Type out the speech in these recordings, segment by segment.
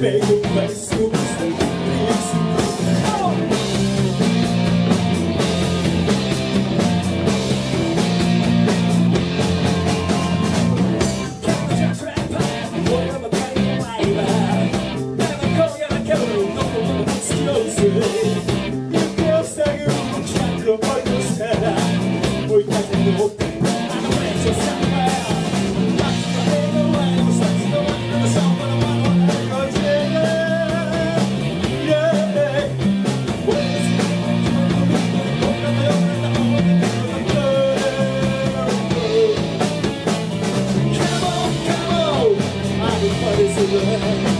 make a place to stay. parçalar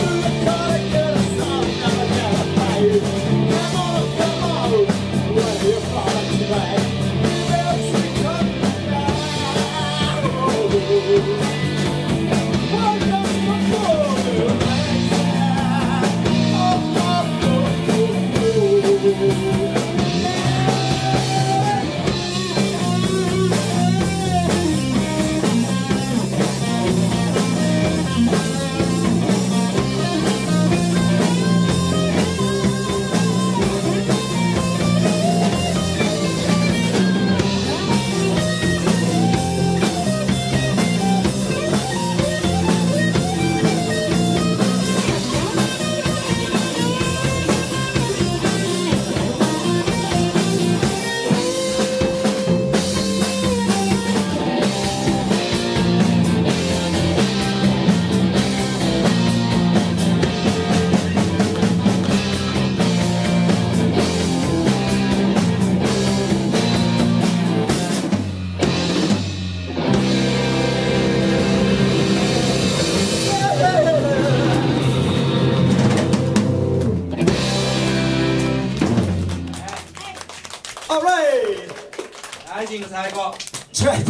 ング最高。違